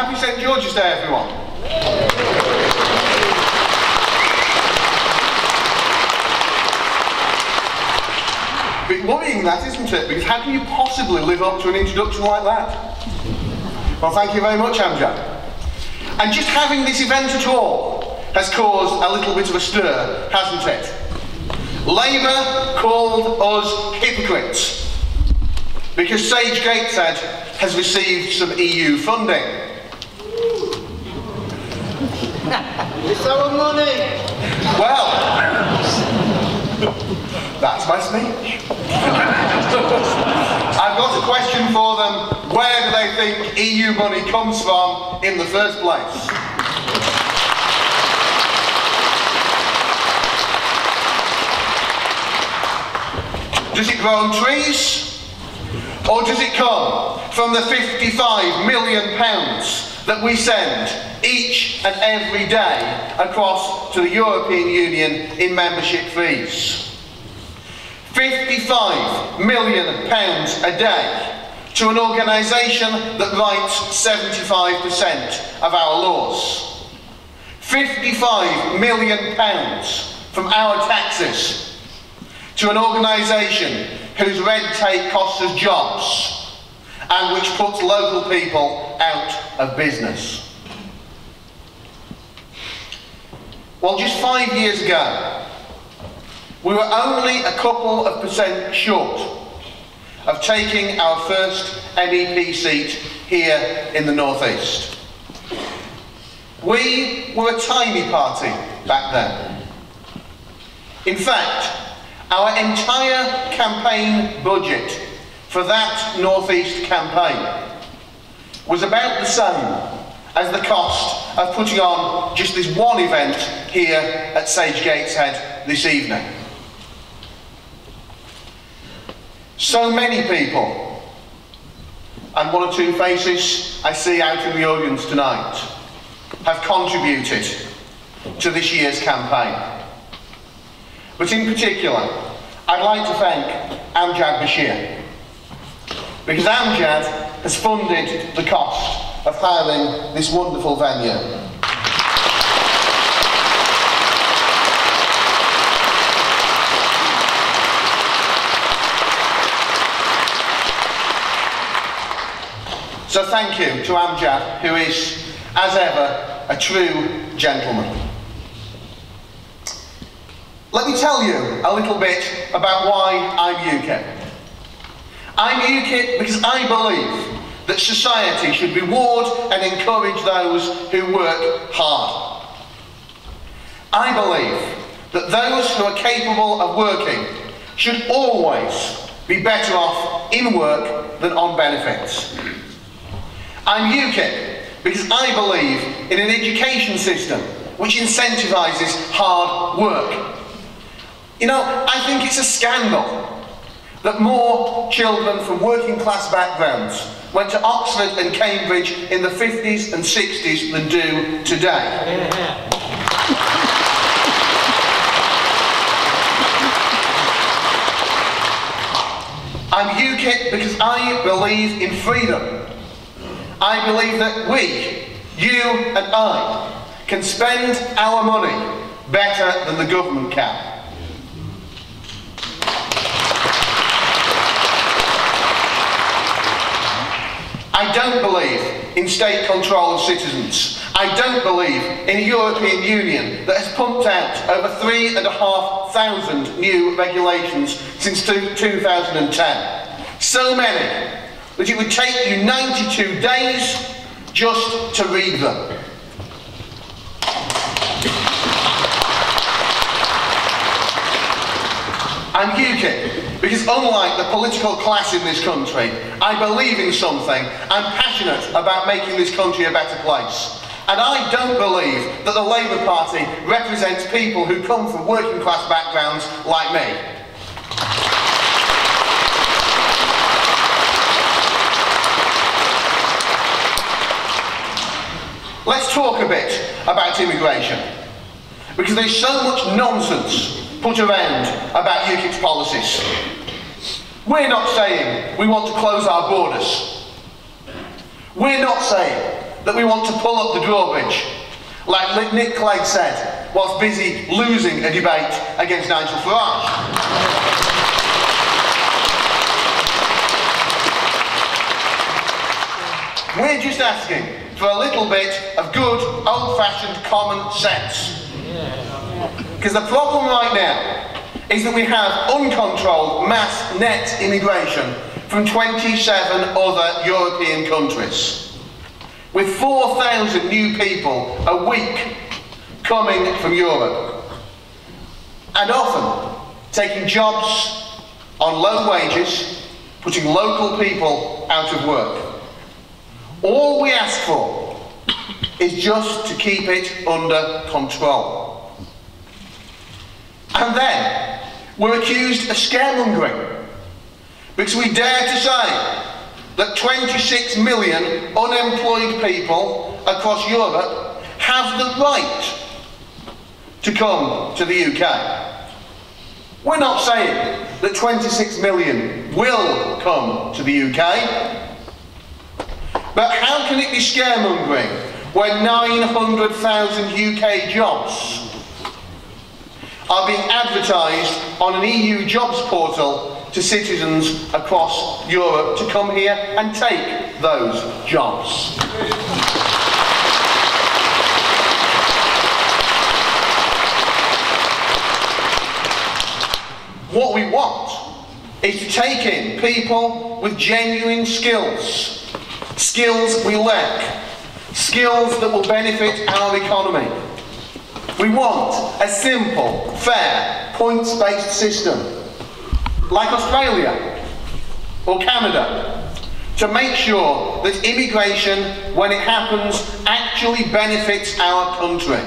happy St George's Day, everyone. A bit worrying that, isn't it? Because how can you possibly live up to an introduction like that? Well, thank you very much, Amjad. And just having this event at all has caused a little bit of a stir, hasn't it? Labour called us hypocrites because Sage Gateshead has received some EU funding. It's our money. Well, that's my speech. I've got a question for them. Where do they think EU money comes from in the first place? Does it grow on trees? Or does it come from the 55 million pounds that we send each and every day across to the European Union in membership fees? 55 million pounds a day to an organisation that writes 75% of our laws. 55 million pounds from our taxes to an organisation whose red tape costs us jobs and which puts local people out of business. Well, just five years ago, we were only a couple of percent short of taking our first MEP seat here in the North East. We were a tiny party back then. In fact, our entire campaign budget for that North East campaign was about the same as the cost of putting on just this one event here at Sage Gateshead this evening. So many people, and one or two faces I see out in the audience tonight, have contributed to this year's campaign. But in particular, I'd like to thank Amjad Bashir, because Amjad has funded the cost of hiring this wonderful venue. So thank you to Amjad, who is, as ever, a true gentleman. Let me tell you a little bit about why I'm UKIP. I'm UKIP because I believe that society should reward and encourage those who work hard. I believe that those who are capable of working should always be better off in work than on benefits. I'm UKIP because I believe in an education system which incentivises hard work. You know, I think it's a scandal that more children from working class backgrounds went to Oxford and Cambridge in the 50s and 60s than do today. I'm UKIP because I believe in freedom. I believe that we, you and I, can spend our money better than the government can. I don't believe in state control of citizens. I don't believe in a European Union that has pumped out over three and a half thousand new regulations since 2010. So many that it would take you 92 days just to read them. I'm UKIP because unlike the political class in this country, I believe in something. I'm passionate about making this country a better place. And I don't believe that the Labour Party represents people who come from working class backgrounds like me. Let's talk a bit about immigration. Because there's so much nonsense put around about UKIP's policies. We're not saying we want to close our borders. We're not saying that we want to pull up the drawbridge, like Nick Clegg said, whilst busy losing a debate against Nigel Farage. We're just asking for a little bit of good, old-fashioned common sense. Because the problem right now is that we have uncontrolled mass net immigration from 27 other European countries. With 4,000 new people a week coming from Europe. And often taking jobs on low wages, putting local people out of work. All we ask for is just to keep it under control. And then we're accused of scaremongering because we dare to say that 26 million unemployed people across Europe have the right to come to the UK. We're not saying that 26 million will come to the UK. But how can it be scaremongering when 900,000 UK jobs are being advertised on an EU jobs portal to citizens across Europe to come here and take those jobs? What we want is to take in people with genuine skills skills we lack, skills that will benefit our economy. We want a simple, fair, points-based system, like Australia or Canada, to make sure that immigration, when it happens, actually benefits our country.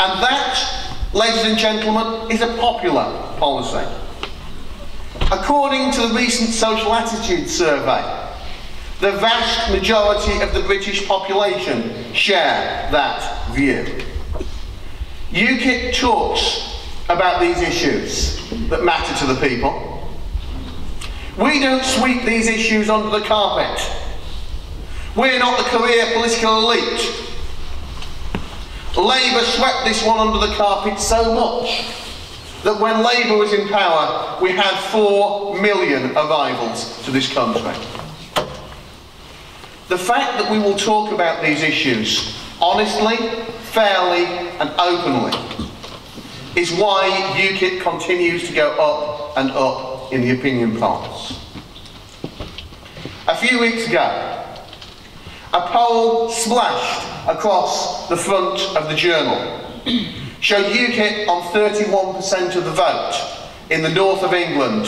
And that, ladies and gentlemen, is a popular policy. According to the recent Social Attitude Survey, the vast majority of the British population share that view. UKIP talks about these issues that matter to the people. We don't sweep these issues under the carpet. We're not the career political elite. Labour swept this one under the carpet so much that when Labour was in power, we had four million arrivals to this country. The fact that we will talk about these issues honestly, fairly and openly is why UKIP continues to go up and up in the opinion polls. A few weeks ago, a poll splashed across the front of the journal showed UKIP on 31% of the vote in the north of England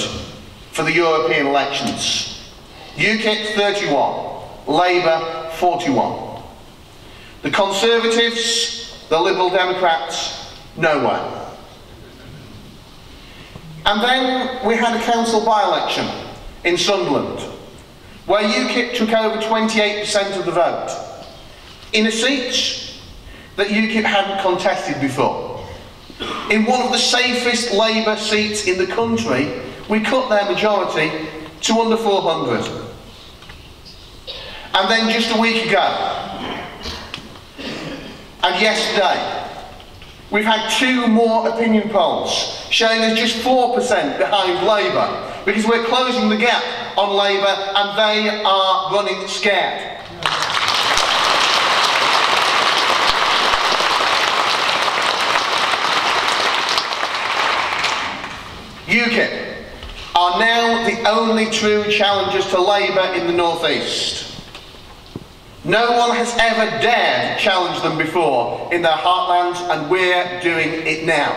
for the European elections. UKIP 31, Labour 41. The Conservatives, the Liberal Democrats, nowhere. And then we had a council by-election in Sunderland, where UKIP took over 28% of the vote, in a seat that UKIP hadn't contested before. In one of the safest Labour seats in the country, we cut their majority to under 400. And then just a week ago, and yesterday, we've had two more opinion polls showing us just 4% behind Labour because we're closing the gap on Labour and they are running scared. UKIP are now the only true challengers to Labour in the North East. No one has ever dared challenge them before in their heartlands, and we're doing it now.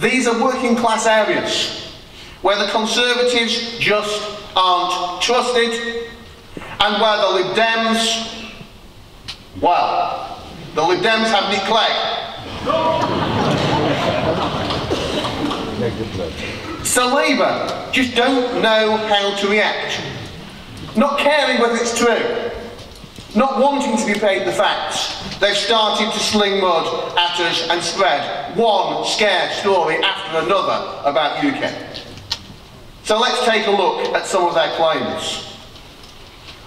These are working class areas where the Conservatives just aren't trusted, and where the Lib Dems, well, the Lib Dems have Nick Clegg. So Labour just don't know how to react not caring whether it's true, not wanting to be paid the facts, they've started to sling mud at us and spread one scare story after another about UKIP. So let's take a look at some of their claims.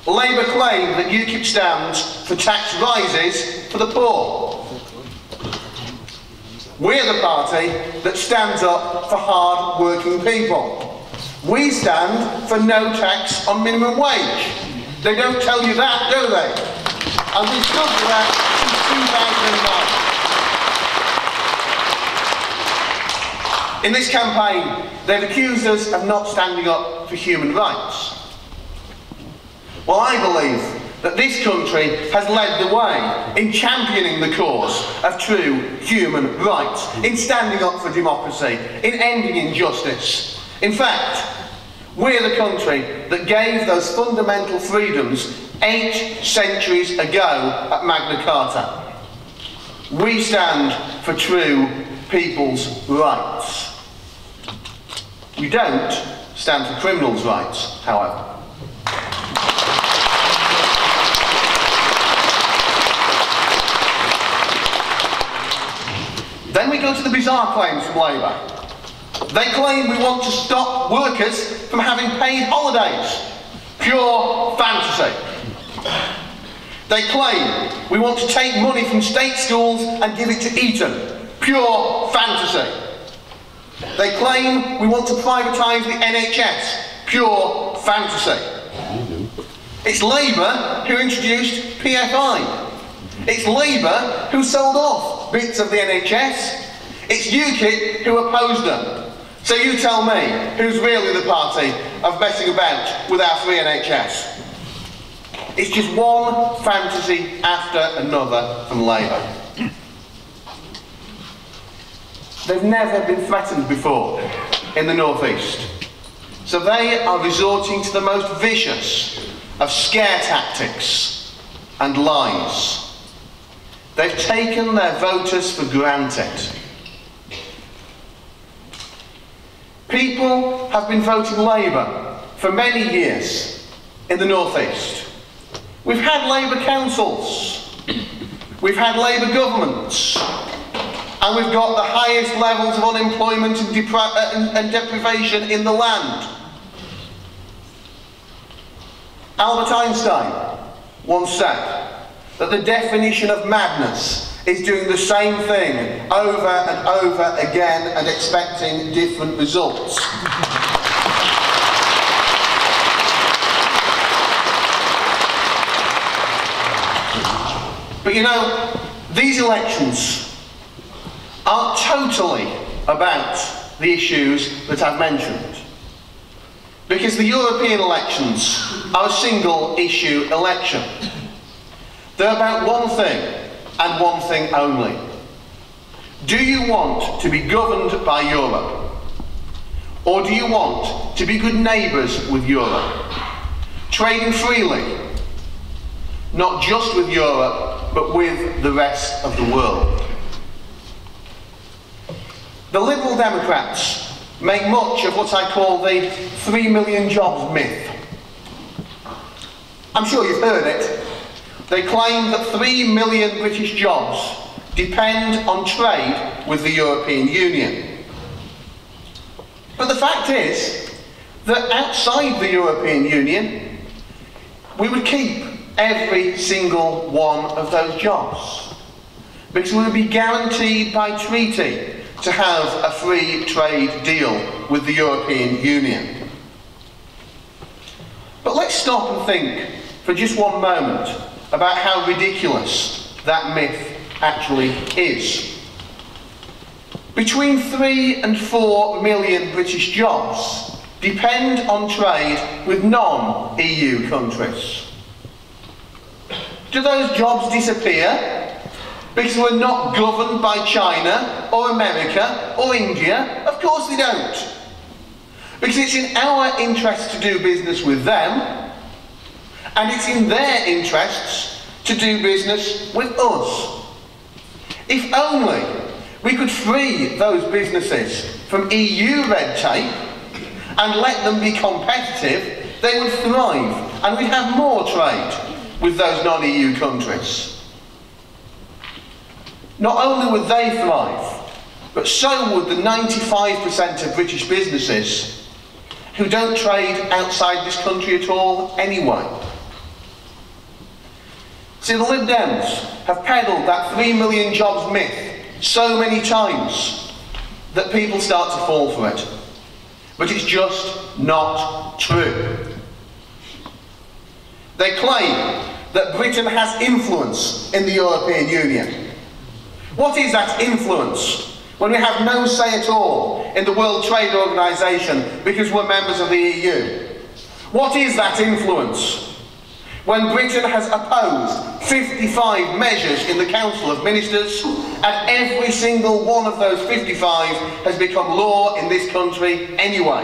Labour claim that UKIP stands for tax rises for the poor. We're the party that stands up for hard working people. We stand for no tax on minimum wage. They don't tell you that, do they? And we've stood for that since 2009. In this campaign, they've accused us of not standing up for human rights. Well, I believe that this country has led the way in championing the cause of true human rights, in standing up for democracy, in ending injustice. In fact, we're the country that gave those fundamental freedoms eight centuries ago at Magna Carta. We stand for true people's rights. We don't stand for criminals' rights, however. Then we go to the bizarre claims from Labour. They claim we want to stop workers from having paid holidays. Pure fantasy. They claim we want to take money from state schools and give it to Eton. Pure fantasy. They claim we want to privatise the NHS. Pure fantasy. It's Labour who introduced PFI. It's Labour who sold off bits of the NHS. It's UKIP who opposed them. So you tell me, who's really the party of messing about with our free NHS? It's just one fantasy after another from Labour. They've never been threatened before in the North East. So they are resorting to the most vicious of scare tactics and lies. They've taken their voters for granted. People have been voting Labour for many years in the North East. We've had Labour councils, we've had Labour governments, and we've got the highest levels of unemployment and, uh, and, and deprivation in the land. Albert Einstein once said, that the definition of madness is doing the same thing over and over again and expecting different results. But you know, these elections aren't totally about the issues that I've mentioned. Because the European elections are a single issue election. They're about one thing and one thing only. Do you want to be governed by Europe? Or do you want to be good neighbours with Europe? Trading freely, not just with Europe, but with the rest of the world. The Liberal Democrats make much of what I call the three million jobs myth. I'm sure you've heard it, they claim that 3 million British jobs depend on trade with the European Union. But the fact is that outside the European Union, we would keep every single one of those jobs. Because we would be guaranteed by treaty to have a free trade deal with the European Union. But let's stop and think for just one moment about how ridiculous that myth actually is. Between three and four million British jobs depend on trade with non-EU countries. Do those jobs disappear because we're not governed by China or America or India? Of course they don't. Because it's in our interest to do business with them and it's in their interests to do business with us. If only we could free those businesses from EU red tape and let them be competitive, they would thrive and we'd have more trade with those non-EU countries. Not only would they thrive, but so would the 95% of British businesses who don't trade outside this country at all anyway. See, the Lib Dems have peddled that 3 million jobs myth so many times that people start to fall for it. But it's just not true. They claim that Britain has influence in the European Union. What is that influence when we have no say at all in the World Trade Organization because we're members of the EU? What is that influence when Britain has opposed 55 measures in the Council of Ministers and every single one of those 55 has become law in this country anyway?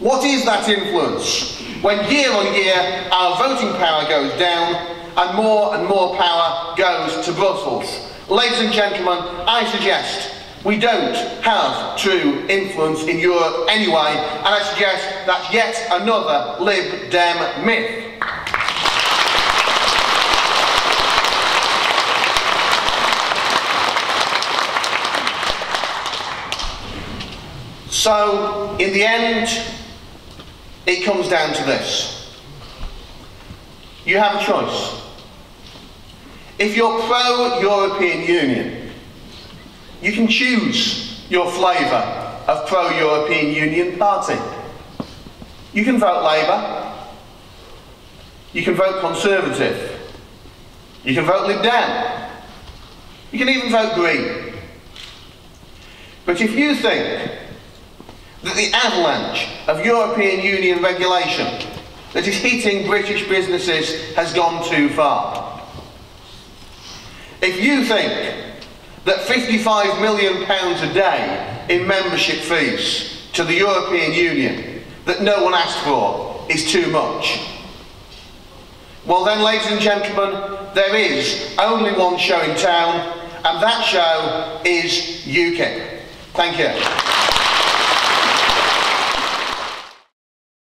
What is that influence when year on year our voting power goes down and more and more power goes to Brussels? Ladies and gentlemen, I suggest we don't have true influence in Europe anyway, and I suggest that's yet another Lib Dem myth. So, in the end, it comes down to this. You have a choice. If you're pro-European Union, you can choose your flavour of pro-European Union party. You can vote Labour. You can vote Conservative. You can vote Lib Dem. You can even vote Green. But if you think that the avalanche of European Union regulation that is hitting British businesses has gone too far. If you think that 55 million pounds a day in membership fees to the European Union that no one asked for is too much, well then ladies and gentlemen, there is only one show in town and that show is UKIP. Thank you.